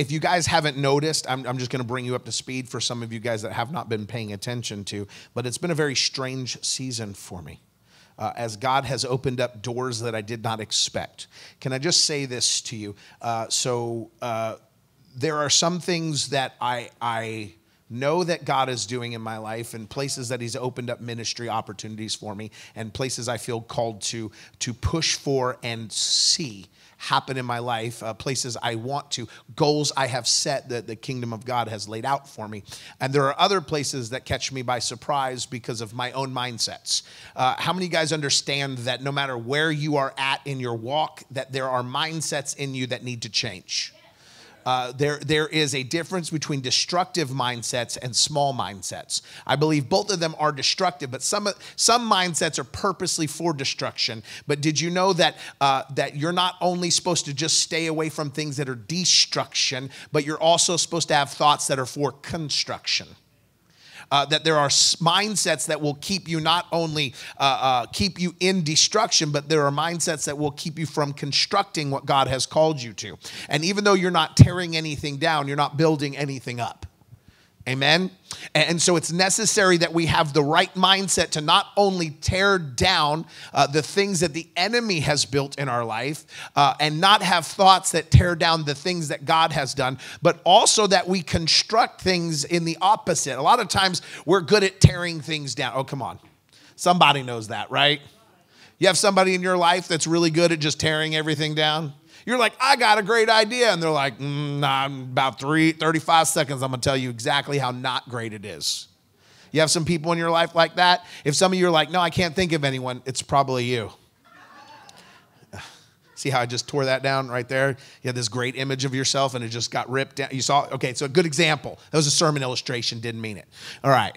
If you guys haven't noticed, I'm, I'm just going to bring you up to speed for some of you guys that have not been paying attention to, but it's been a very strange season for me. Uh, as God has opened up doors that I did not expect. Can I just say this to you? Uh, so, uh, there are some things that I, I know that God is doing in my life and places that He's opened up ministry opportunities for me and places I feel called to, to push for and see happen in my life, uh, places I want to, goals I have set that the kingdom of God has laid out for me. And there are other places that catch me by surprise because of my own mindsets. Uh, how many guys understand that no matter where you are at in your walk, that there are mindsets in you that need to change? Uh, there, there is a difference between destructive mindsets and small mindsets. I believe both of them are destructive, but some, some mindsets are purposely for destruction. But did you know that, uh, that you're not only supposed to just stay away from things that are destruction, but you're also supposed to have thoughts that are for construction? Uh, that there are mindsets that will keep you not only uh, uh, keep you in destruction, but there are mindsets that will keep you from constructing what God has called you to. And even though you're not tearing anything down, you're not building anything up. Amen. And so it's necessary that we have the right mindset to not only tear down uh, the things that the enemy has built in our life uh, and not have thoughts that tear down the things that God has done, but also that we construct things in the opposite. A lot of times we're good at tearing things down. Oh, come on. Somebody knows that, right? You have somebody in your life that's really good at just tearing everything down? You're like, I got a great idea. And they're like, mm, nah, about three, 35 seconds, I'm going to tell you exactly how not great it is. You have some people in your life like that. If some of you are like, no, I can't think of anyone, it's probably you. See how I just tore that down right there? You had this great image of yourself and it just got ripped down. You saw, okay, so a good example. That was a sermon illustration, didn't mean it. All right.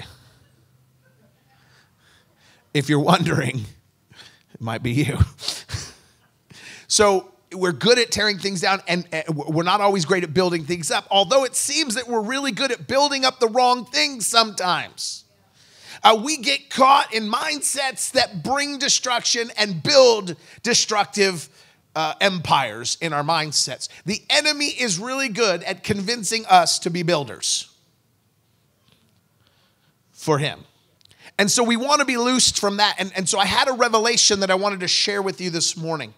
If you're wondering, it might be you. so we're good at tearing things down and we're not always great at building things up, although it seems that we're really good at building up the wrong things sometimes. Uh, we get caught in mindsets that bring destruction and build destructive uh, empires in our mindsets. The enemy is really good at convincing us to be builders for him. And so we want to be loosed from that. And, and so I had a revelation that I wanted to share with you this morning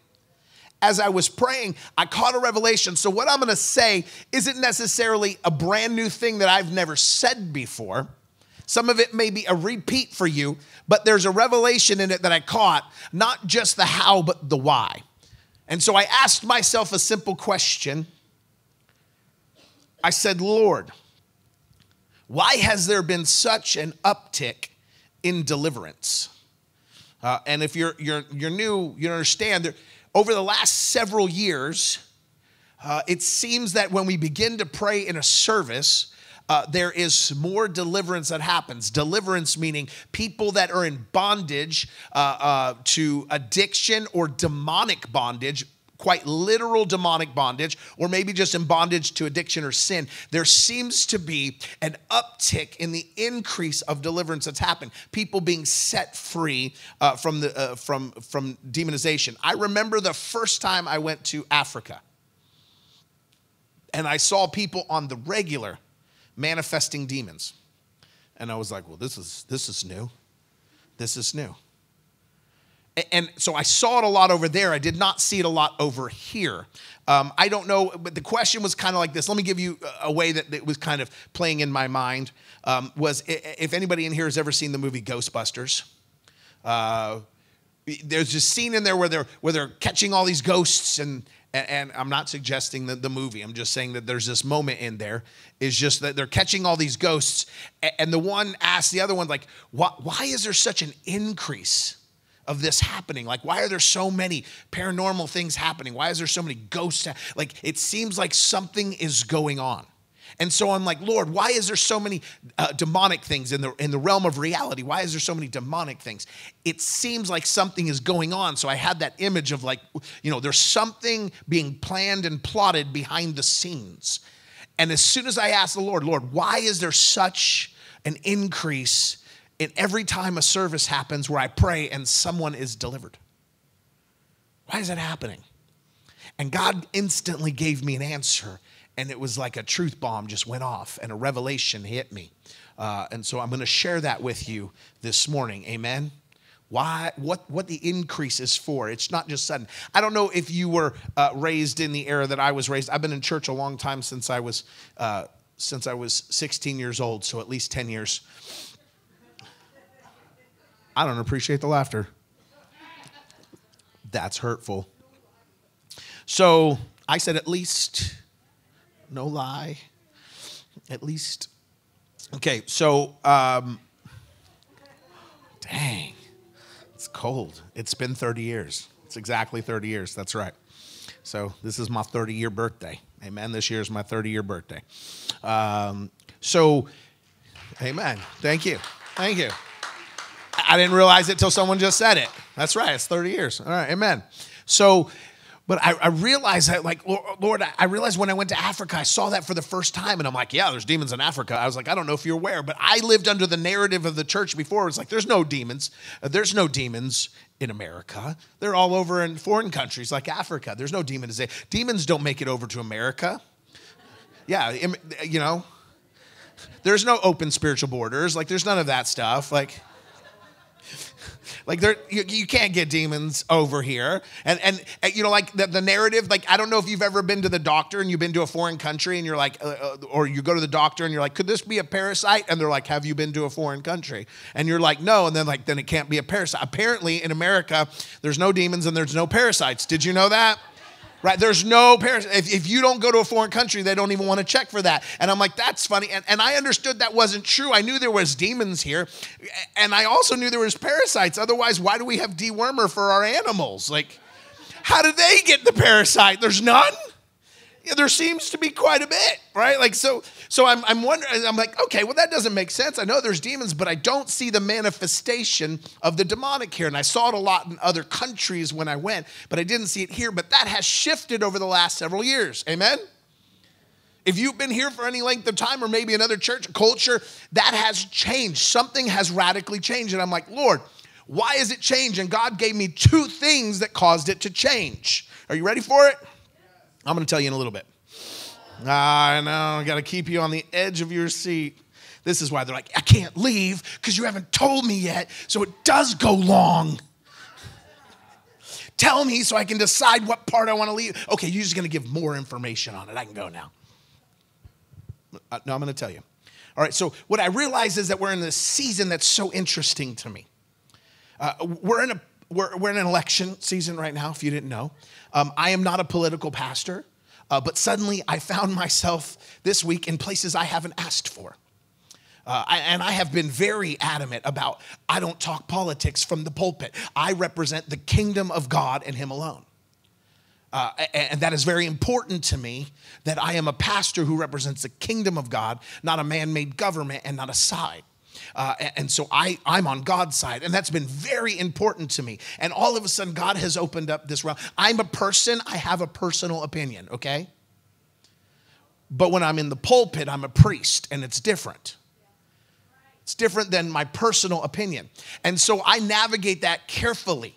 as I was praying, I caught a revelation. So, what I'm gonna say isn't necessarily a brand new thing that I've never said before. Some of it may be a repeat for you, but there's a revelation in it that I caught, not just the how, but the why. And so I asked myself a simple question. I said, Lord, why has there been such an uptick in deliverance? Uh, and if you're, you're, you're new, you understand there, over the last several years, uh, it seems that when we begin to pray in a service, uh, there is more deliverance that happens. Deliverance meaning people that are in bondage uh, uh to addiction or demonic bondage quite literal demonic bondage, or maybe just in bondage to addiction or sin, there seems to be an uptick in the increase of deliverance that's happened. People being set free uh, from the uh, from from demonization. I remember the first time I went to Africa, and I saw people on the regular manifesting demons, and I was like, "Well, this is this is new. This is new." And so I saw it a lot over there. I did not see it a lot over here. Um, I don't know, but the question was kind of like this. Let me give you a way that it was kind of playing in my mind. Um, was if anybody in here has ever seen the movie Ghostbusters? Uh, there's a scene in there where they're where they're catching all these ghosts and and, I'm not suggesting that the movie. I'm just saying that there's this moment in there is just that they're catching all these ghosts, and the one asks the other one like, "Why, why is there such an increase of this happening? Like, why are there so many paranormal things happening? Why is there so many ghosts? Like, it seems like something is going on. And so I'm like, Lord, why is there so many uh, demonic things in the in the realm of reality? Why is there so many demonic things? It seems like something is going on. So I had that image of like, you know, there's something being planned and plotted behind the scenes. And as soon as I asked the Lord, Lord, why is there such an increase in every time a service happens where I pray and someone is delivered. Why is that happening? And God instantly gave me an answer. and it was like a truth bomb just went off and a revelation hit me. Uh, and so I'm going to share that with you this morning. Amen. Why? What? What the increase is for? It's not just sudden. I don't know if you were uh, raised in the era that I was raised. I've been in church a long time since I was uh, since I was 16 years old, so at least 10 years. I don't appreciate the laughter. That's hurtful. So I said, at least, no lie, at least. Okay, so, um, dang, it's cold. It's been 30 years. It's exactly 30 years. That's right. So this is my 30 year birthday. Amen. This year is my 30 year birthday. Um, so, amen. Thank you. Thank you. I didn't realize it till someone just said it. That's right. It's 30 years. All right. Amen. So, but I, I realized that, like, Lord, I realized when I went to Africa, I saw that for the first time. And I'm like, yeah, there's demons in Africa. I was like, I don't know if you're aware, but I lived under the narrative of the church before. It's like, there's no demons. Uh, there's no demons in America. They're all over in foreign countries like Africa. There's no demonization. Demons don't make it over to America. Yeah, you know, there's no open spiritual borders. Like, there's none of that stuff. Like, like there, you, you, can't get demons over here. And and you know, like the, the, narrative. Like I don't know if you've ever been to the doctor and you've been to a foreign country and you're like, uh, uh, or you go to the doctor and you're like, could this be a parasite? And they're like, have you been to a foreign country? And you're like, no. And then like, then it can't be a parasite. Apparently, in America, there's no demons and there's no parasites. Did you know that? Right? There's no parents. If, if you don't go to a foreign country, they don't even want to check for that. And I'm like, that's funny. And, and I understood that wasn't true. I knew there was demons here. And I also knew there was parasites. Otherwise, why do we have dewormer for our animals? Like, how do they get the parasite? There's none? Yeah, there seems to be quite a bit, right? Like, so so I'm, I'm wondering, I'm like, okay, well, that doesn't make sense. I know there's demons, but I don't see the manifestation of the demonic here. And I saw it a lot in other countries when I went, but I didn't see it here. But that has shifted over the last several years. Amen? If you've been here for any length of time, or maybe another church culture, that has changed. Something has radically changed. And I'm like, Lord, why is it changed? And God gave me two things that caused it to change. Are you ready for it? I'm going to tell you in a little bit. I know, I got to keep you on the edge of your seat. This is why they're like, I can't leave because you haven't told me yet, so it does go long. Tell me so I can decide what part I want to leave. Okay, you're just going to give more information on it. I can go now. Uh, no, I'm going to tell you. All right, so what I realize is that we're in this season that's so interesting to me. Uh, we're in a we're, we're in an election season right now, if you didn't know. Um, I am not a political pastor. Uh, but suddenly I found myself this week in places I haven't asked for. Uh, I, and I have been very adamant about I don't talk politics from the pulpit. I represent the kingdom of God and Him alone. Uh, and that is very important to me that I am a pastor who represents the kingdom of God, not a man made government and not a side. Uh, and so I, I'm on God's side. And that's been very important to me. And all of a sudden, God has opened up this realm. I'm a person, I have a personal opinion, okay? But when I'm in the pulpit, I'm a priest, and it's different. It's different than my personal opinion. And so I navigate that carefully.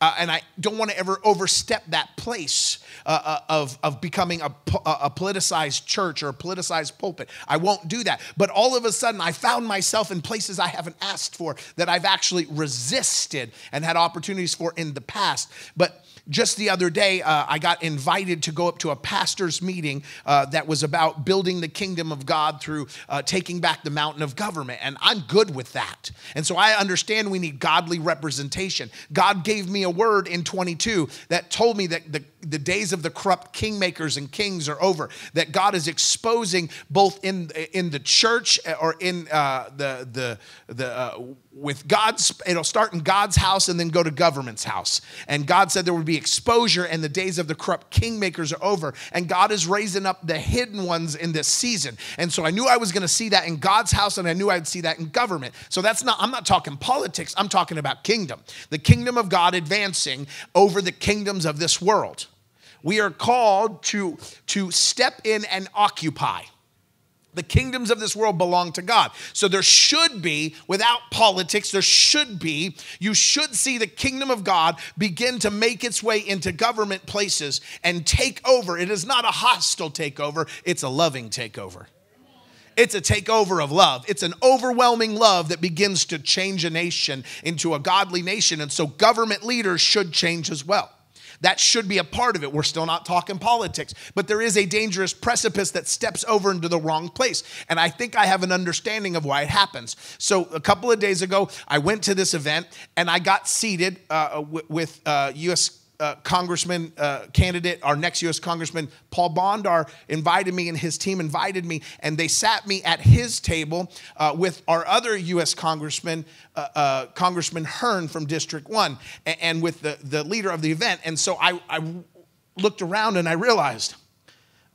Uh, and I don't want to ever overstep that place uh, uh, of, of becoming a, a politicized church or a politicized pulpit. I won't do that. But all of a sudden, I found myself in places I haven't asked for that I've actually resisted and had opportunities for in the past. But just the other day, uh, I got invited to go up to a pastor's meeting uh, that was about building the kingdom of God through uh, taking back the mountain of government. And I'm good with that. And so I understand we need godly representation. God gave me a word in 22 that told me that the, the days of the corrupt kingmakers and kings are over, that God is exposing both in, in the church uh, or in uh, the, the, the uh, with God's, it'll start in God's house and then go to government's house. And God said there would be exposure and the days of the corrupt kingmakers are over. And God is raising up the hidden ones in this season. And so I knew I was going to see that in God's house and I knew I'd see that in government. So that's not, I'm not talking politics, I'm talking about kingdom. The kingdom of God advancing over the kingdoms of this world. We are called to, to step in and occupy. The kingdoms of this world belong to God. So there should be, without politics, there should be, you should see the kingdom of God begin to make its way into government places and take over. It is not a hostile takeover, it's a loving takeover. It's a takeover of love. It's an overwhelming love that begins to change a nation into a godly nation. And so government leaders should change as well. That should be a part of it. We're still not talking politics, but there is a dangerous precipice that steps over into the wrong place. And I think I have an understanding of why it happens. So a couple of days ago, I went to this event and I got seated uh, with uh, U.S uh, Congressman uh, candidate, our next U.S. Congressman, Paul Bondar, invited me and his team invited me, and they sat me at his table uh, with our other U.S. Congressman, uh, uh, Congressman Hern from District 1, and, and, with the, the leader of the event. And so I, I looked around and I realized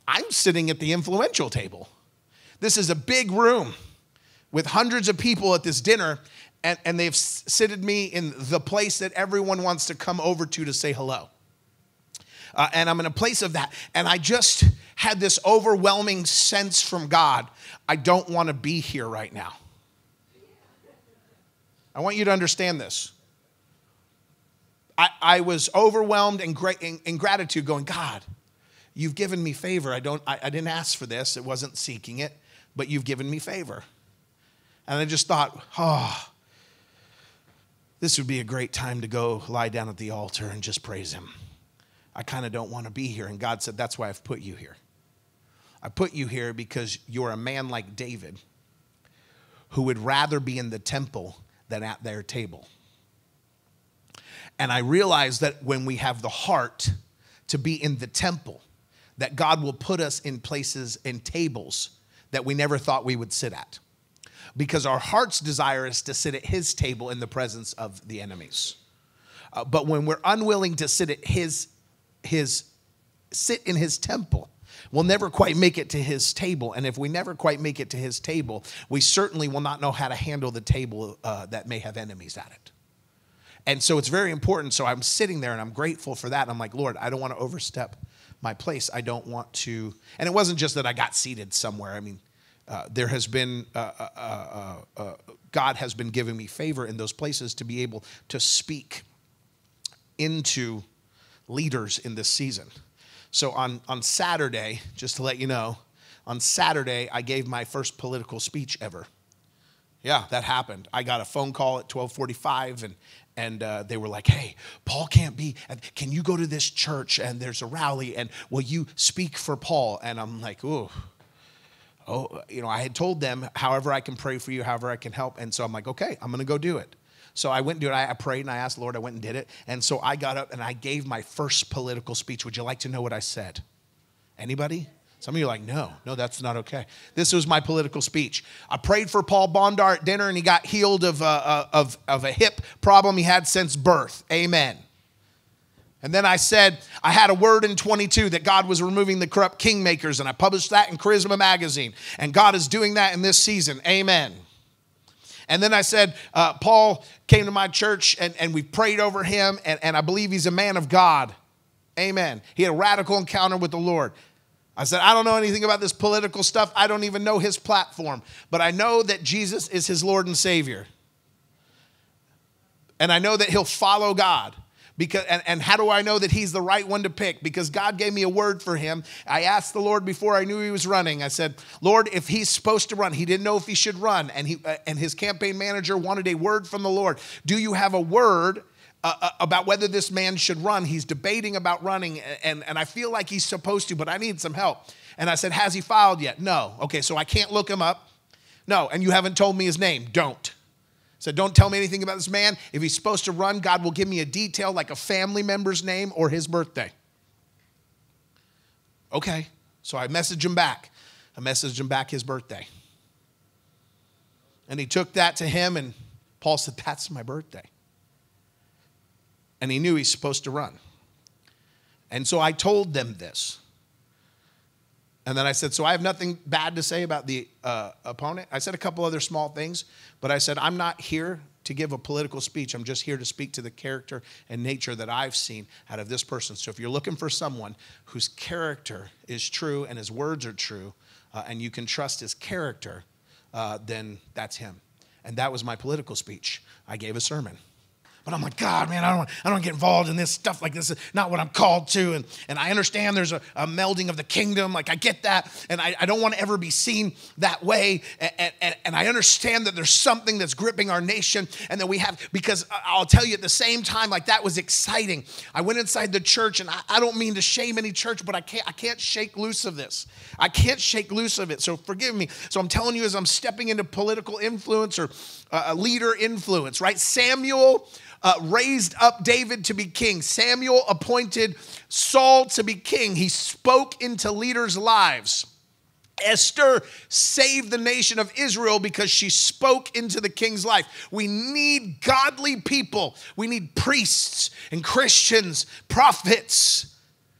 I'm sitting at the influential table. This is a big room with hundreds of people at this dinner, and, and they've seated me in the place that everyone wants to come over to to say hello. Uh, and I'm in a place of that. And I just had this overwhelming sense from God I don't want to be here right now. I want you to understand this. I, I was overwhelmed in, gra- in, in, gratitude, going, God, you've given me favor. I, don't, I, I didn't ask for this, it wasn't seeking it, but you've given me favor. And I just thought, oh, this would be a great time to go lie down at the altar and just praise Him. I kind of don't want to be here. And God said, That's why I've put you here. I put you here because you're a man like David who would rather be in the temple than at their table. And I realize that when we have the heart to be in the temple, that God will put us in places and tables that we never thought we would sit at because our heart's desire is to sit at his table in the presence of the enemies. Uh, but when we're unwilling to sit at his his sit in his temple, we'll never quite make it to his table. And if we never quite make it to his table, we certainly will not know how to handle the table uh, that may have enemies at it. And so it's very important. So I'm sitting there and I'm grateful for that. I'm like, Lord, I don't want to overstep my place. I don't want to. And it wasn't just that I got seated somewhere. I mean, uh, there has been, uh uh, uh, God has been giving me favor in those places to be able to speak into leaders in this season. So on, on Saturday, just to let you know, on Saturday, I gave my first political speech ever. Yeah, that happened. I got a phone call at 1245 and, and uh, they were like, hey, Paul can't be, can you go to this church and there's a rally and will you speak for Paul? And I'm like, ooh, oh, you know, I had told them, however I can pray for you, however I can help. And so I'm like, okay, I'm going to go do it. So I went and do it. I prayed and I asked the Lord. I went and did it. And so I got up and I gave my first political speech. Would you like to know what I said? Anybody? Some of you are like, no, no, that's not okay. This was my political speech. I prayed for Paul Bondar at dinner and he got healed of, uh, uh of, of a hip problem he had since birth. Amen. And then I said, I had a word in 22 that God was removing the corrupt kingmakers, and I published that in Charisma Magazine. And God is doing that in this season. Amen. And then I said, uh, Paul came to my church and, and we prayed over him, and, and I believe he's a man of God. Amen. He had a radical encounter with the Lord. I said, I don't know anything about this political stuff. I don't even know his platform, but I know that Jesus is his Lord and Savior. And I know that he'll follow God. Because, and, and how do I know that he's the right one to pick? Because God gave me a word for him. I asked the Lord before I knew he was running. I said, Lord, if he's supposed to run, he didn't know if he should run. And, he, uh, and his campaign manager wanted a word from the Lord. Do you have a word uh, uh about whether this man should run? He's debating about running, and, and I feel like he's supposed to, but I need some help. And I said, Has he filed yet? No. Okay, so I can't look him up. No. And you haven't told me his name. Don't. Said, Don't tell me anything about this man. If he's supposed to run, God will give me a detail like a family member's name or his birthday. Okay. So I messaged him back. I messaged him back his birthday. And he took that to him, and Paul said, That's my birthday. And he knew he's supposed to run. And so I told them this. And then I said, So I have nothing bad to say about the uh, opponent. I said a couple other small things, but I said, I'm not here to give a political speech. I'm just here to speak to the character and nature that I've seen out of this person. So if you're looking for someone whose character is true and his words are true, uh, and you can trust his character, uh, then that's him. And that was my political speech. I gave a sermon. But I'm like, God, man, I don't, I don't get involved in this stuff like this. Is not what I'm called to. And, and I understand there's a, a melding of the kingdom. Like, I get that. And I, I don't want to ever be seen that way. And, and, and I understand that there's something that's gripping our nation and that we have, because I'll tell you at the same time, like, that was exciting. I went inside the church, and I, I don't mean to shame any church, but I can't, I can't shake loose of this. I can't shake loose of it. So forgive me. So I'm telling you, as I'm stepping into political influence or uh, leader influence, right? Samuel uh, raised up David to be king. Samuel appointed Saul to be king. He spoke into leaders' lives. Esther saved the nation of Israel because she spoke into the king's life. We need godly people. We need priests and Christians, prophets,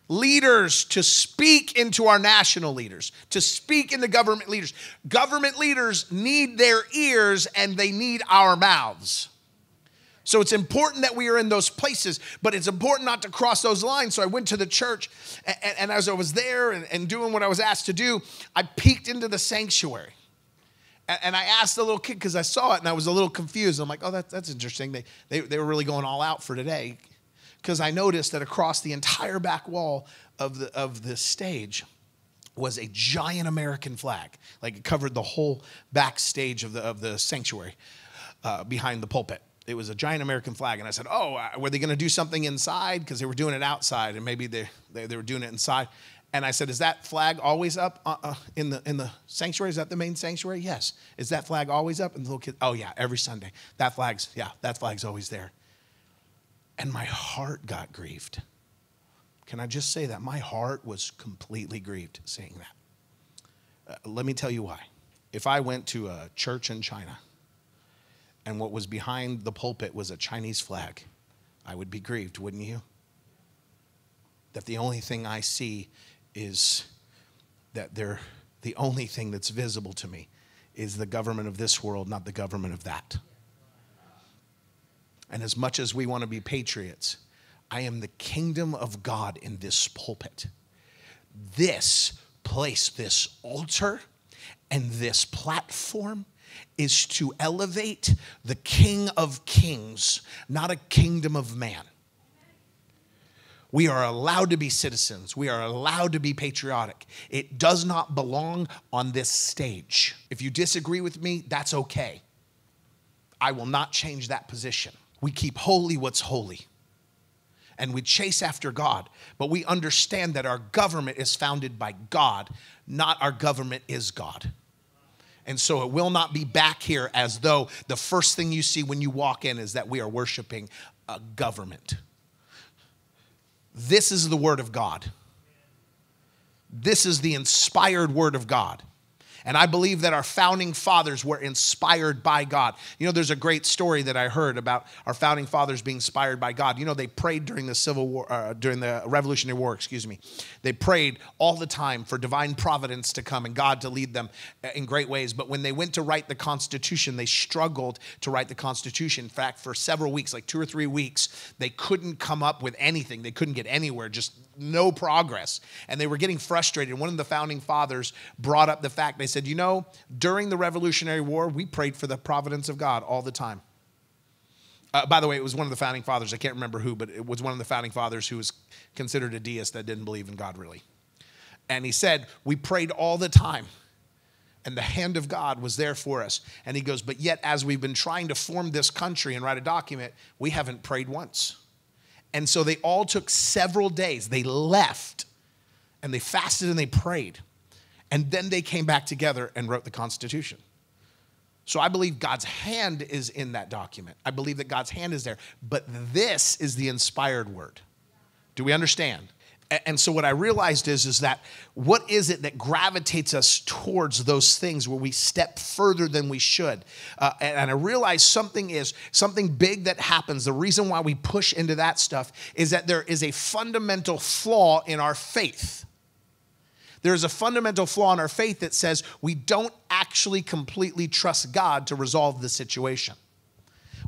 leaders to speak into our national leaders, to speak into government leaders. Government leaders need their ears and they need our mouths. So it's important that we are in those places, but it's important not to cross those lines. So I went to the church, and, and as I was there and, and, doing what I was asked to do, I peeked into the sanctuary. And, and I asked the little kid because I saw it and I was a little confused. I'm like, oh, that, that's interesting. They, they, they were really going all out for today. Because I noticed that across the entire back wall of the, of the stage, was a giant American flag. Like it covered the whole backstage of the, of the sanctuary uh, behind the pulpit it was a giant American flag. And I said, Oh, uh, were they going to do something inside? Because they were doing it outside and maybe they, they, they, were doing it inside. And I said, Is that flag always up uh, uh, in, the, in the sanctuary? Is that the main sanctuary? Yes. Is that flag always up? And the little kid, Oh, yeah, every Sunday. That flag's, yeah, that flag's always there. And my heart got grieved. Can I just say that? My heart was completely grieved seeing that. Uh, let me tell you why. If I went to a church in China, and what was behind the pulpit was a Chinese flag, I would be grieved, wouldn't you? That the only thing I see is that they're, the only thing that's visible to me is the government of this world, not the government of that. And as much as we want to be patriots, I am the kingdom of God in this pulpit. This place, this altar, and this platform is to elevate the King of Kings, not a kingdom of man. We are allowed to be citizens. We are allowed to be patriotic. It does not belong on this stage. If you disagree with me, that's okay. I will not change that position. We keep holy what's holy and we chase after God, but we understand that our government is founded by God, not our government is God. And so it will not be back here as though the first thing you see when you walk in is that we are worshiping a government. This is the Word of God. This is the inspired Word of God. And I believe that our founding fathers were inspired by God. You know, there's a great story that I heard about our founding fathers being inspired by God. You know, they prayed during the Civil War, uh, during the Revolutionary War, excuse me. They prayed all the time for divine providence to come and God to lead them uh, in great ways. But when they went to write the Constitution, they struggled to write the Constitution. In fact, for several weeks, like two or three weeks, they couldn't come up with anything. They couldn't get anywhere, just no progress. And they were getting frustrated. One of the founding fathers brought up the fact, they said, You know, during the Revolutionary War, we prayed for the providence of God all the time. Uh, by the way, it was one of the founding fathers. I can't remember who, but it was one of the founding fathers who was considered a deist that didn't believe in God really. And he said, We prayed all the time and the hand of God was there for us. And he goes, But yet, as we've been trying to form this country and write a document, we haven't prayed once. And so they all took several days. They left and they fasted and they prayed. And then they came back together and wrote the Constitution. So I believe God's hand is in that document. I believe that God's hand is there. But this is the inspired word. Do we understand? and so what i realized is is that what is it that gravitates us towards those things where we step further than we should uh, and, and i realized something is something big that happens the reason why we push into that stuff is that there is a fundamental flaw in our faith there's a fundamental flaw in our faith that says we don't actually completely trust god to resolve the situation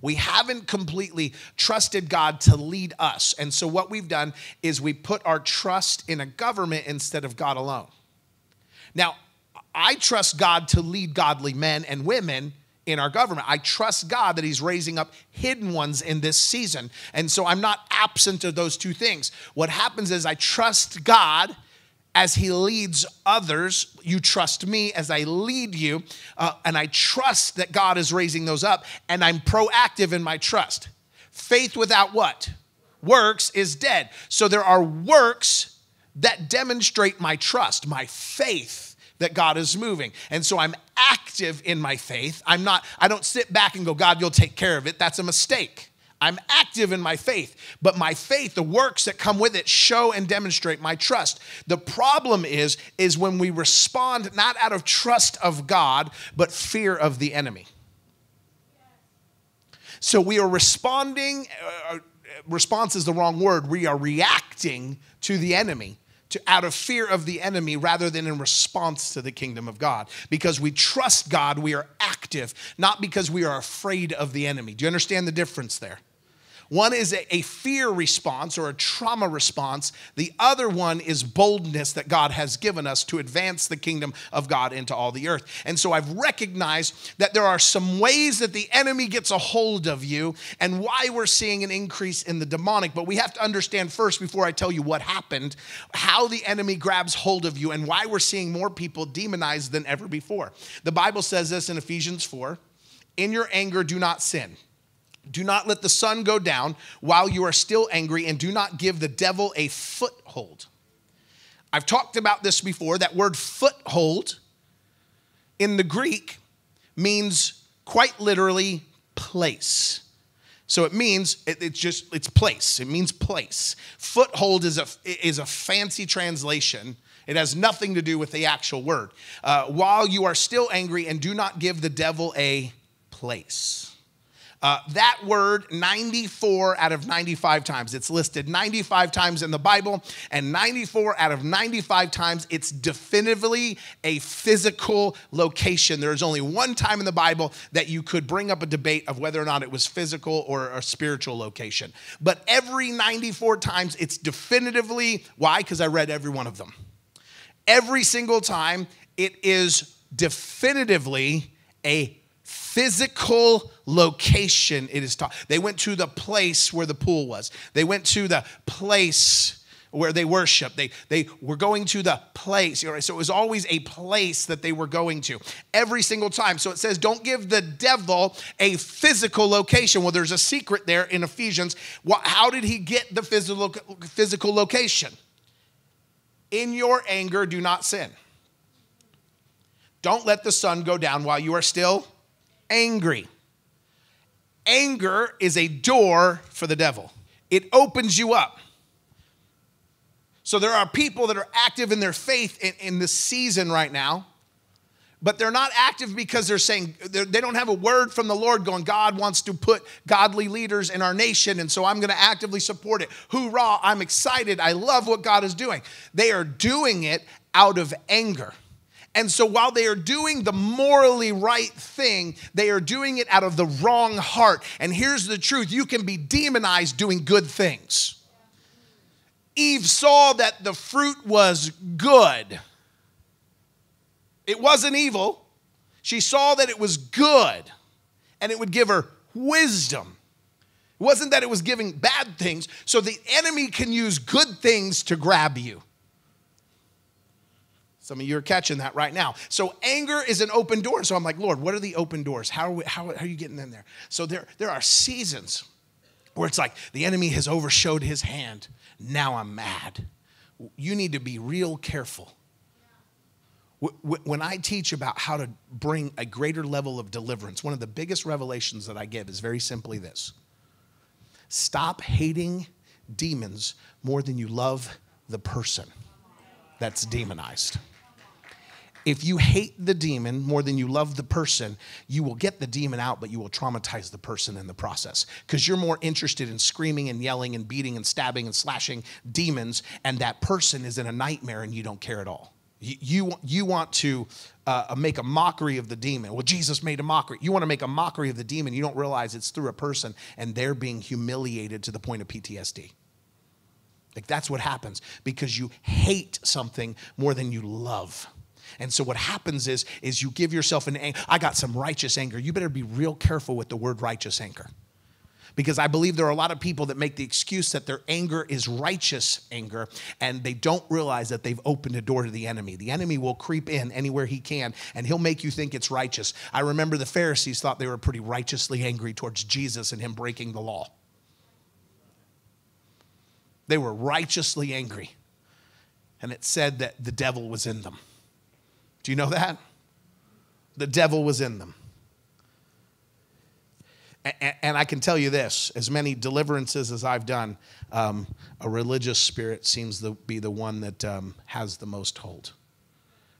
We haven't completely trusted God to lead us. And so, what we've done is we put our trust in a government instead of God alone. Now, I trust God to lead godly men and women in our government. I trust God that He's raising up hidden ones in this season. And so I'm not absent of those two things. What happens is I trust God as He leads others. You trust me as I lead you. Uh, and I trust that God is raising those up. And I'm proactive in my trust. Faith without what? Works is dead. So there are works that demonstrate my trust, my faith that God is moving. And so I'm active in my faith. I'm not, I don't sit back and go, God, you'll take care of it. That's a mistake. I'm active in my faith, but my faith, the works that come with it, show and demonstrate my trust. The problem is, is when we respond not out of trust of God, but fear of the enemy. So we are responding, uh, response is the wrong word. We are reacting to the enemy to, out of fear of the enemy rather than in response to the kingdom of God. Because we trust God, we are active, not because we are afraid of the enemy. Do you understand the difference there? One is a, fear response or a trauma response. The other one is boldness that God has given us to advance the kingdom of God into all the earth. And so I've recognized that there are some ways that the enemy gets a hold of you and why we're seeing an increase in the demonic. But we have to understand first, before I tell you what happened, how the enemy grabs hold of you and why we're seeing more people demonized than ever before. The Bible says this in Ephesians 4 In your anger, do not sin. Do not let the sun go down while you are still angry, and do not give the devil a foothold. I've talked about this before. That word foothold in the Greek means quite literally place. So it means it, it's just it's place. It means place. Foothold is a is a fancy translation. It has nothing to do with the actual word. Uh, while you are still angry, and do not give the devil a place. Uh, that word 94 out of 95 times. It's listed 95 times in the Bible, and 94 out of 95 times it's definitively a physical location. There is only one time in the Bible that you could bring up a debate of whether or not it was physical or a spiritual location. But every 94 times it's definitively, why? Because I read every one of them. Every single time it is definitively a physical location it is taught. They went to the place where the pool was. They went to the place where they worship. They, they were going to the place. So it was always a place that they were going to every single time. So it says, don't give the devil a physical location. Well, there's a secret there in Ephesians. How did he get the physical, physical location? In your anger, do not sin. Don't let the sun go down while you are still angry. Anger is a door for the devil, it opens you up. So there are people that are active in their faith in, in this season right now, but they're not active because they're saying they're, they do not have a word from the Lord going, God wants to put godly leaders in our nation, and so I'm going to actively support it. Hoorah, I'm excited. I love what God is doing. They are doing it out of anger. And so while they are doing the morally right thing, they are doing it out of the wrong heart. And here's the truth you can be demonized doing good things. Eve saw that the fruit was good, it wasn't evil. She saw that it was good and it would give her wisdom. It wasn't that it was giving bad things. So the enemy can use good things to grab you. Some of you are catching that right now. So anger is an open door. So I'm like, Lord, what are the open doors? How are, we, how, how are you getting in there? So there, there are seasons where it's like the enemy has overshowed his hand. Now I'm mad. You need to be real careful. When I teach about how to bring a greater level of deliverance, one of the biggest revelations that I give is very simply this stop hating demons more than you love the person that's demonized. If you hate the demon more than you love the person, you will get the demon out, but you will traumatize the person in the process because you're more interested in screaming and yelling and beating and stabbing and slashing demons, and that person is in a nightmare and you don't care at all. You, you, you want to uh, make a mockery of the demon. Well, Jesus made a mockery. You want to make a mockery of the demon. You don't realize it's through a person and they're being humiliated to the point of PTSD. Like that's what happens because you hate something more than you love. And so what happens is is you give yourself an anger. I got some righteous anger. You better be real careful with the word righteous anger because I believe there are a lot of people that make the excuse that their anger is righteous anger and they don't realize that they've opened a door to the enemy. The enemy will creep in anywhere he can and he'll make you think it's righteous. I remember the Pharisees thought they were pretty righteously angry towards Jesus and him breaking the law. They were righteously angry. And it said that the devil was in them. Do you know that? The devil was in them. And I can tell you this as many deliverances as I've done, um, a religious spirit seems to be the one that um, has the most hold.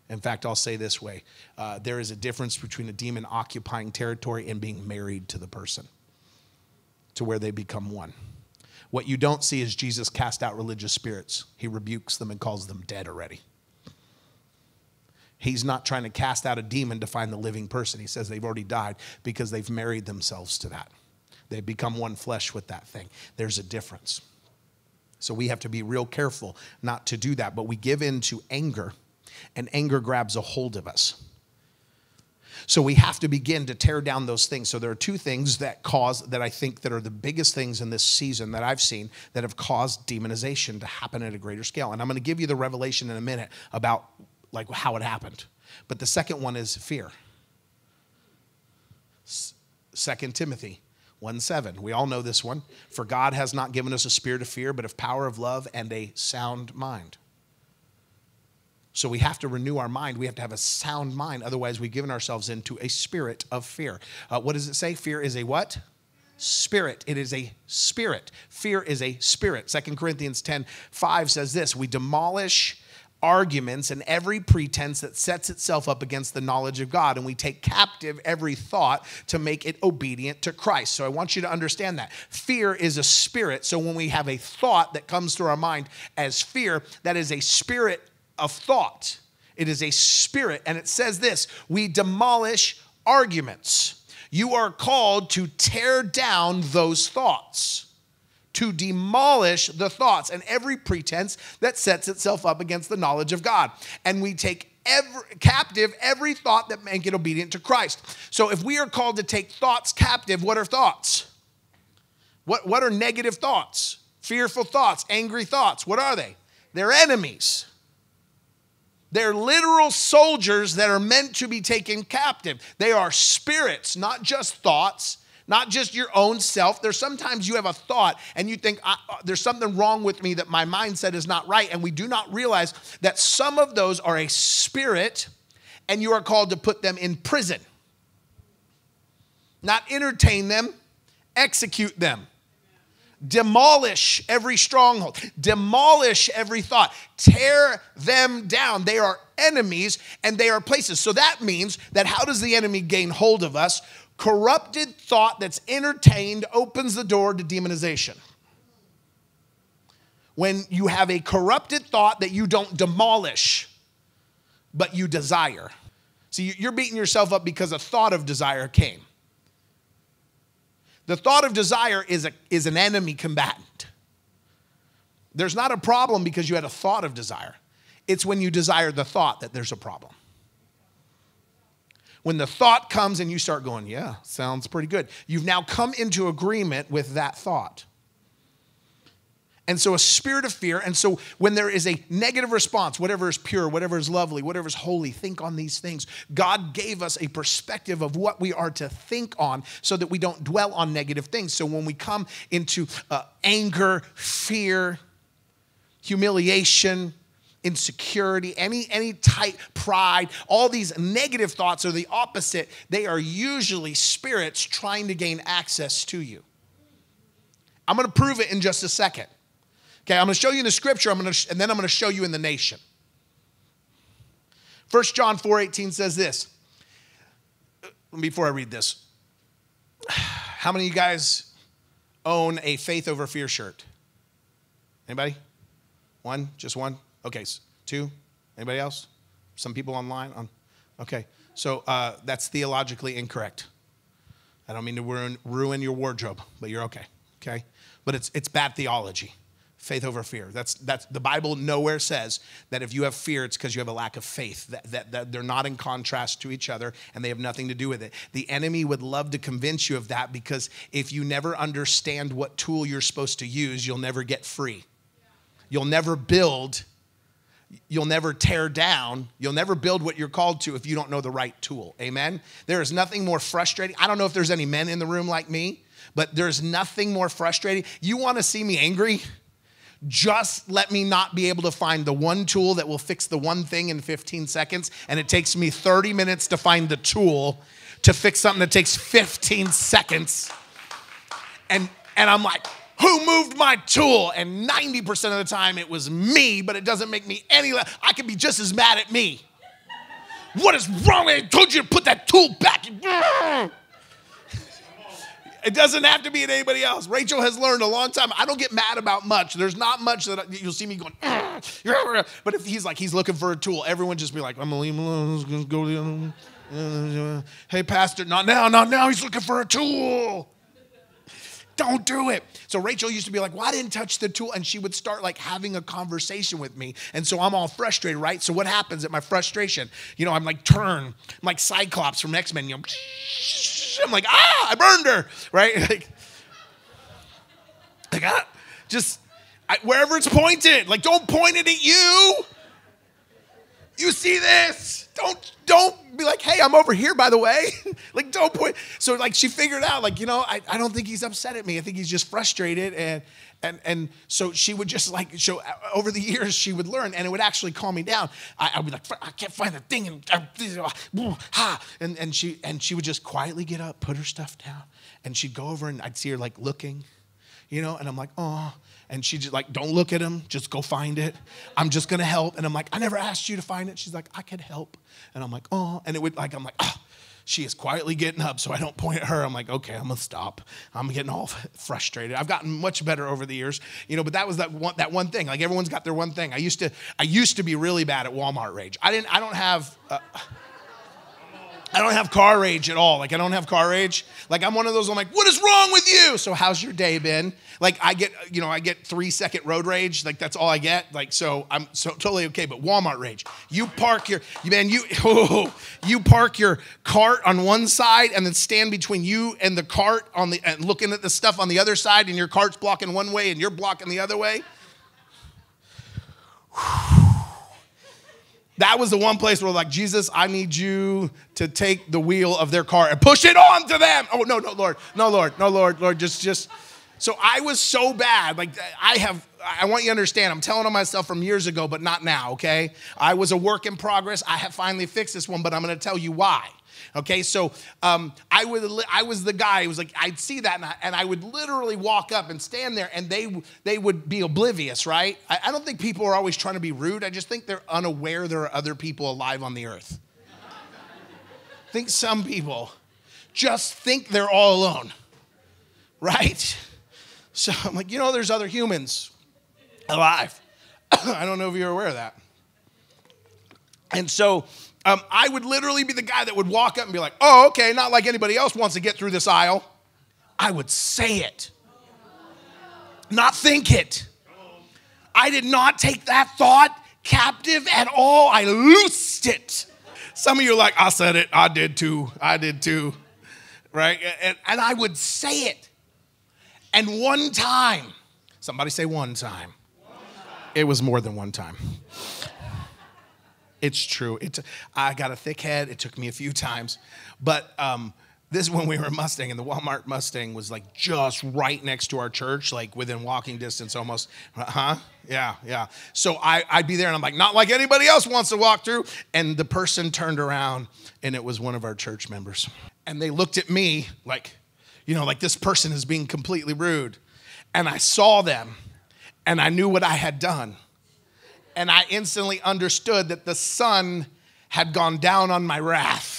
In fact, I'll say this way uh, there is a difference between a demon occupying territory and being married to the person to where they become one. What you don't see is Jesus cast out religious spirits, he rebukes them and calls them dead already. He's not trying to cast out a demon to find the living person. He says they've already died because they've married themselves to that. They've become one flesh with that thing. There's a difference. So we have to be real careful not to do that. But we give in to anger, and anger grabs a hold of us. So we have to begin to tear down those things. So there are two things that cause that I think that are the biggest things in this season that I've seen that have caused demonization to happen at a greater scale. And I'm going to give you the revelation in a minute about like how it happened. But the second one is fear. Second Timothy 1 7. We all know this one. For God has not given us a spirit of fear, but of power of love and a sound mind. So we have to renew our mind. We have to have a sound mind. Otherwise, we've given ourselves into a spirit of fear. Uh, what does it say? Fear is a what? Spirit. It is a spirit. Fear is a spirit. Second Corinthians 10 5 says this We demolish arguments and every pretense that sets itself up against the knowledge of God. And we take captive every thought to make it obedient to Christ. So I want you to understand that. Fear is a spirit. So when we have a thought that comes through our mind as fear, that is a spirit of thought. It is a spirit. And it says this we demolish arguments. You are called to tear down those thoughts to demolish the thoughts and every pretense that sets itself up against the knowledge of God. And we take every, captive every thought that make it obedient to Christ. So if we are called to take thoughts captive, what are thoughts? What, what are negative thoughts? Fearful thoughts, angry thoughts. What are they? They're enemies. They're literal soldiers that are meant to be taken captive. They are spirits, not just thoughts not just your own self. There's sometimes you have a thought and you think, uh, there's something wrong with me that my mindset is not right. And we do not realize that some of those are a spirit and you are called to put them in prison. Not entertain them, execute them. Demolish every stronghold, demolish every thought, tear them down. They are enemies and they are places. So that means that how does the enemy gain hold of us? Corrupted thought that's entertained opens the door to demonization. When you have a corrupted thought that you don't demolish, but you desire. See, you're beating yourself up because a thought of desire came. The thought of desire is, a, is an enemy combatant. There's not a problem because you had a thought of desire. It's when you desire the thought that there's a problem when the thought comes and you start going, yeah, sounds pretty good, you've now come into agreement with that thought. And so, a spirit of fear. And so, when there is a negative response, whatever is pure, whatever is lovely, whatever is holy, think on these things. God gave us a perspective of what we are to think on so that we don't dwell on negative things. So, when we come into uh, anger, fear, humiliation, insecurity, any, any type, pride, all these negative thoughts are the opposite. They are usually spirits trying to gain access to you. I'm going to prove it in just a second. Okay, I'm going to show you in the scripture, I'm going to, and then I'm going to show you in the nation. 1 John 4 18 says this. Before I read this, how many of you guys own a faith over fear shirt? Anybody? One? Just one? Okay, two. Anybody else? Some people online on. Okay, so uh, that's theologically incorrect. I don't mean to ruin, ruin your wardrobe, but you're okay. Okay, but it's it's bad theology. Faith over fear. That's that's the Bible nowhere says that if you have fear, it's because you have a lack of faith. That, that, that they're not in contrast to each other and they have nothing to do with it. The enemy would love to convince you of that because if you never understand what tool you're supposed to use, you'll never get free. You'll never build you'll never tear down. You'll never build what you're called to if you don't know the right tool. Amen. There is nothing more frustrating. I don't know if there's any men in the room like me, but there's nothing more frustrating. You want to see me angry? Just let me not be able to find the one tool that will fix the one thing in 15 seconds, and it takes me 30 minutes to find the tool to fix something that takes 15 seconds. And and I'm like, who moved my tool? And 90% of the time it was me, but it doesn't make me any less. I can be just as mad at me. What is wrong? I told you to put that tool back. It doesn't have to be at anybody else. Rachel has learned a long time. I don't get mad about much. There's not much that you'll see me going, but if he's like, he's looking for a tool, everyone just be like, I'm gonna leave him alone. Let's go to the other one. Hey, Pastor, not now, not now. He's looking for a tool. Don't do it. So Rachel used to be like, Well, I didn't touch the tool. And she would start like having a conversation with me. And so I'm all frustrated, right? So what happens at my frustration? You know, I'm like, turn. I'm like Cyclops from X Men. You know, I'm like, ah, I burned her, right? Like, like ah, just I, wherever it's pointed, like, don't point it at you. You see this? Don't don't be like, hey, I'm over here, by the way. like, don't point. So, like, she figured out, like, you know, I, I don't think he's upset at me. I think he's just frustrated. And and and so she would just like show uh, over the years she would learn and it would actually calm me down. I, I would be like, I can't find the thing and uh, uh, ha and, and she and she would just quietly get up, put her stuff down, and she'd go over and I'd see her like looking, you know, and I'm like, oh, and she just like, don't look at him, just go find it. I'm just gonna help. And I'm like, I never asked you to find it. She's like, I could help. And I'm like, oh, and it would like, I'm like, oh. She is quietly getting up, so I don't point at her. I'm like, okay, I'm gonna stop. I'm getting all frustrated. I've gotten much better over the years, you know. But that was that one that one thing. Like everyone's got their one thing. I used to I used to be really bad at Walmart rage. I didn't. I don't have. Uh, I don't have car rage at all. Like, I don't have car rage. Like, I'm one of those, I'm like, what is wrong with you? So, how's your day been? Like, I get, you know, I get three second road rage. Like, that's all I get. Like, so I'm so totally okay. But Walmart rage, you park your, man, you, oh, you park your cart on one side and then stand between you and the cart on the, and looking at the stuff on the other side, and your cart's blocking one way and you're blocking the other way. That was the one place where, like, Jesus, I need you to take the wheel of their car and push it on to them. Oh, no, no, Lord, no, Lord, no, Lord, Lord, just, just. So I was so bad. Like, I have, I want you to understand, I'm telling on myself from years ago, but not now, okay? I was a work in progress. I have finally fixed this one, but I'm gonna tell you why. Okay, so um, I, would, I was the guy who was like, I'd see that and I, and I, would literally walk up and stand there and they, they would be oblivious, right? I, I don't think people are always trying to be rude. I just think they're unaware there are other people alive on the earth. I think some people just think they're all alone, right? So I'm like, you know, there's other humans alive. I don't know if you're aware of that. And so um, I would literally be the guy that would walk up and be like, oh, okay, not like anybody else wants to get through this aisle. I would say it, not think it. I did not take that thought captive at all. I loosed it. Some of you are like, I said it. I did too. I did too. Right? And, and I would say it. And one time, somebody say one time. one time. It was more than one time. It's true. It, I got a thick head. It took me a few times. But um, this is when we were Mustang, and the Walmart Mustang was like just right next to our church, like within walking distance almost. Huh? Yeah, yeah. So I, I'd be there, and I'm like, not like anybody else wants to walk through. And the person turned around, and it was one of our church members. And they looked at me like, you know, like this person is being completely rude. And I saw them, and I knew what I had done and I instantly understood that the sun had gone down on my wrath.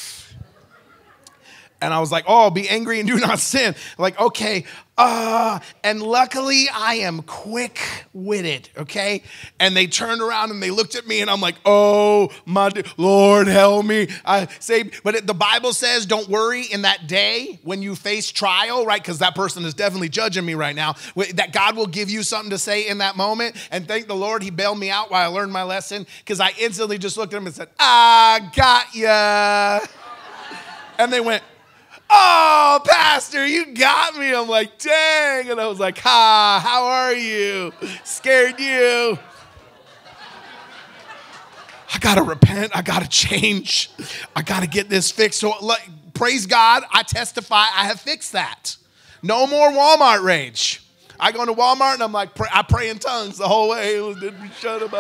And I was like, oh, be angry and do not sin. Like, okay, uh, and luckily I am quick witted, okay? And they turned around and they looked at me and I'm like, oh, my Lord, help me. I say, but it, the Bible says, don't worry in that day when you face trial, right? Because that person is definitely judging me right now, that God will give you something to say in that moment. And thank the Lord, He bailed me out while I learned my lesson because I instantly just looked at him and said, I got ya. And they went, Oh, Pastor, you got me. I'm like, dang. And I was like, Ha, how are you? Scared you. I gotta repent. I gotta change. I gotta get this fixed. So, like, praise God, I testify I have fixed that. No more Walmart rage. I go into Walmart and I'm like, pray, I pray in tongues the whole way. Shut up,